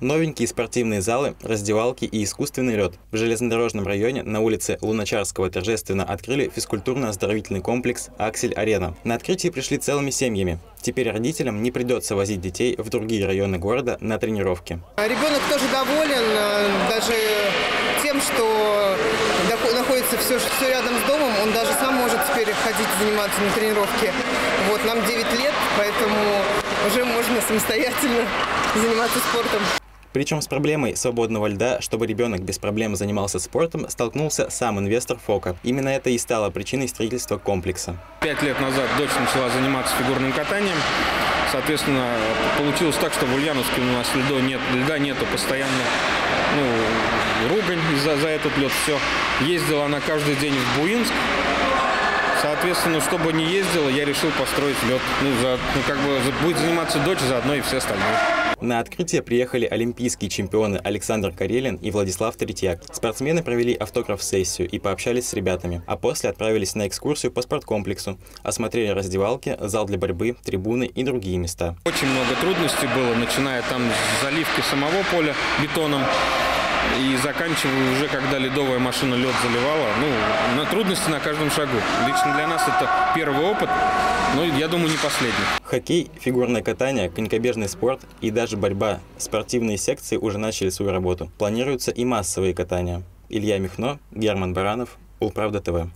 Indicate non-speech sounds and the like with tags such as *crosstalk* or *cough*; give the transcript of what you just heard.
Новенькие спортивные залы, раздевалки и искусственный лед. В железнодорожном районе на улице Луначарского торжественно открыли физкультурно-оздоровительный комплекс «Аксель-Арена». На открытие пришли целыми семьями. Теперь родителям не придется возить детей в другие районы города на тренировки. Ребенок тоже доволен э, даже тем, что находится все, все рядом с домом. Он даже сам может теперь ходить заниматься на тренировке. Вот, нам 9 лет, поэтому уже можно самостоятельно *laughs* заниматься спортом. Причем с проблемой свободного льда, чтобы ребенок без проблем занимался спортом, столкнулся сам инвестор ФОКа. Именно это и стало причиной строительства комплекса. Пять лет назад дочь начала заниматься фигурным катанием. Соответственно, получилось так, что в Ульяновске у нас льда, нет, льда нету постоянно. Ну, ругань за, за этот лед. Все. Ездила она каждый день в Буинск. Соответственно, чтобы не ездила, я решил построить лед. Ну, за, ну, как бы будет заниматься дочь, заодно и все остальные. На открытие приехали олимпийские чемпионы Александр Карелин и Владислав Третьяк. Спортсмены провели автограф-сессию и пообщались с ребятами, а после отправились на экскурсию по спорткомплексу, осмотрели раздевалки, зал для борьбы, трибуны и другие места. Очень много трудностей было, начиная там с заливки самого поля бетоном, и заканчиваю уже, когда ледовая машина лед заливала. Ну, на трудности на каждом шагу. Лично для нас это первый опыт, но я думаю, не последний. Хоккей, фигурное катание, конькобежный спорт и даже борьба. Спортивные секции уже начали свою работу. Планируются и массовые катания. Илья Михно, Герман Баранов, Улправда ТВ.